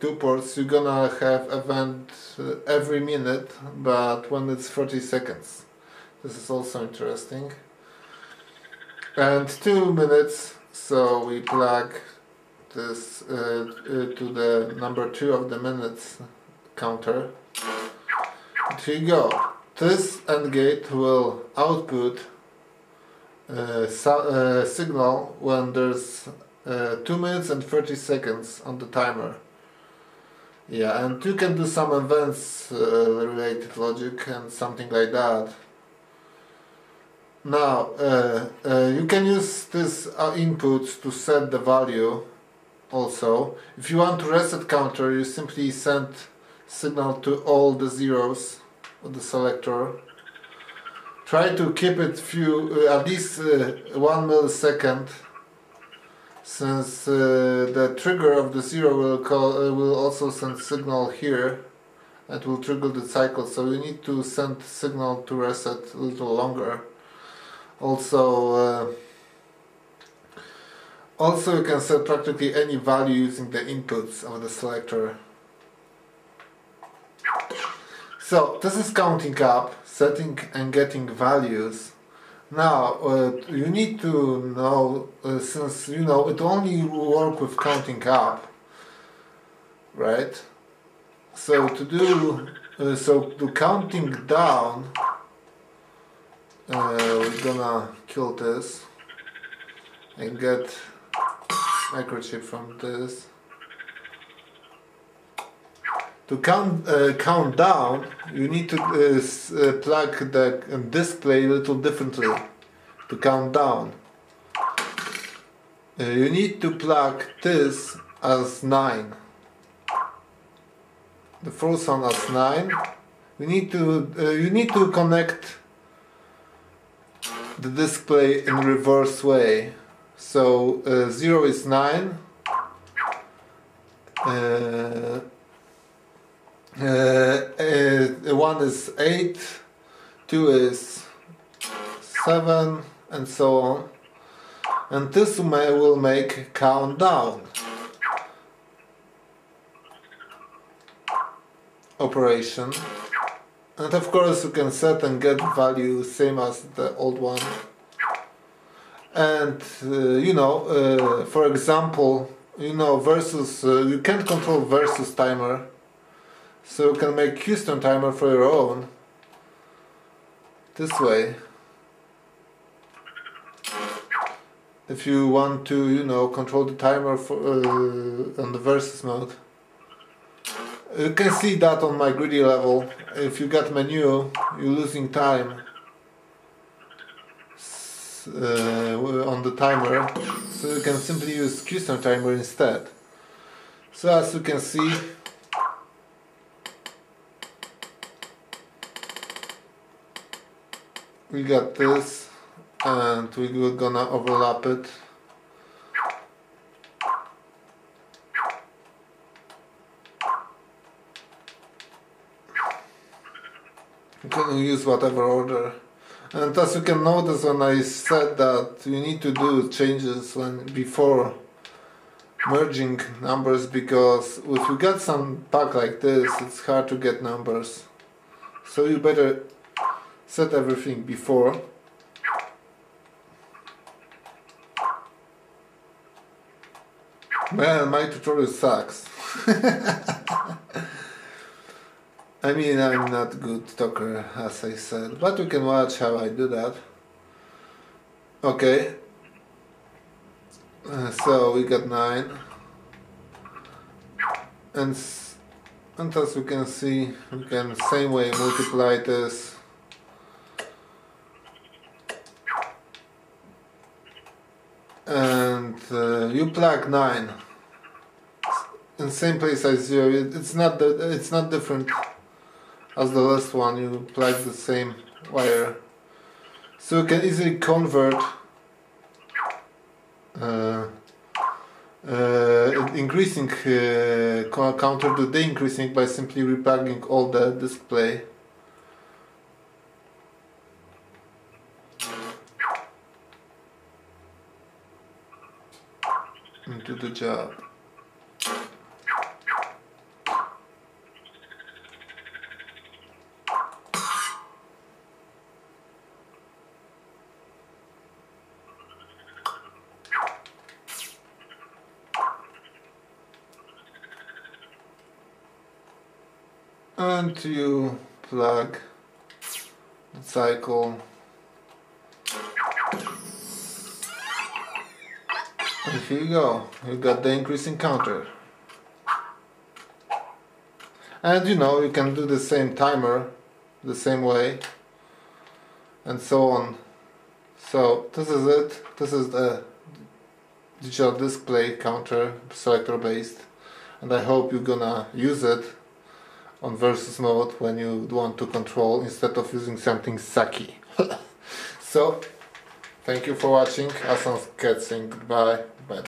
two ports you're gonna have event uh, every minute but when it's 30 seconds. This is also interesting. And two minutes so we plug this uh, uh, to the number two of the minutes counter. Here you go. This AND gate will output uh, uh, signal when there's uh, 2 minutes and 30 seconds on the timer yeah and you can do some events uh, related logic and something like that. Now uh, uh, you can use this input to set the value also. If you want to reset counter you simply send signal to all the zeros of the selector. Try to keep it few uh, at least uh, one millisecond since uh, the trigger of the zero will call uh, will also send signal here it will trigger the cycle. So you need to send signal to reset a little longer. Also uh, also you can set practically any value using the inputs of the selector. So this is counting up, setting and getting values. Now uh, you need to know uh, since you know it only work with counting up, right? So to do uh, so to counting down, uh, we're gonna kill this and get microchip from this to count uh, count down you need to uh, uh, plug the display a little differently to count down. Uh, you need to plug this as 9 the first one as 9 you need to uh, you need to connect the display in reverse way. So uh, 0 is 9 uh, uh, one is 8, 2 is 7, and so on. And this may, will make countdown operation. And of course you can set and get value same as the old one. And uh, you know, uh, for example, you know, versus, uh, you can't control versus timer so you can make custom timer for your own this way. If you want to, you know, control the timer for, uh, on the versus mode. You can see that on my greedy level. If you get menu, you're losing time uh, on the timer. So you can simply use custom timer instead. So as you can see, we got this and we're gonna overlap it. You can use whatever order. And as you can notice when I said that you need to do changes when before merging numbers because if you get some pack like this it's hard to get numbers. So you better set everything before Man, my tutorial sucks. I mean, I'm not good talker, as I said, but you can watch how I do that. Okay. Uh, so we got 9. And, and as we can see, we can same way multiply this and uh, you plug 9 in same place as 0 it's not the, it's not different as the last one you plug the same wire. So you can easily convert uh, uh, increasing uh, counter to the increasing by simply replugging all the display and do the job. And you plug the cycle here you go. You got the increasing counter. And you know you can do the same timer the same way and so on. So this is it. This is the digital display counter selector based and I hope you're gonna use it on versus mode when you want to control instead of using something sucky. So Thank you for watching. Awesome sketching. Goodbye. Bye.